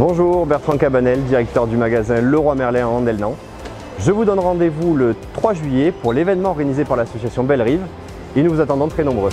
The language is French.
Bonjour, Bertrand Cabanel, directeur du magasin Leroy Merlin à Andelnan. Je vous donne rendez-vous le 3 juillet pour l'événement organisé par l'association Belle Rive et nous vous attendons très nombreux.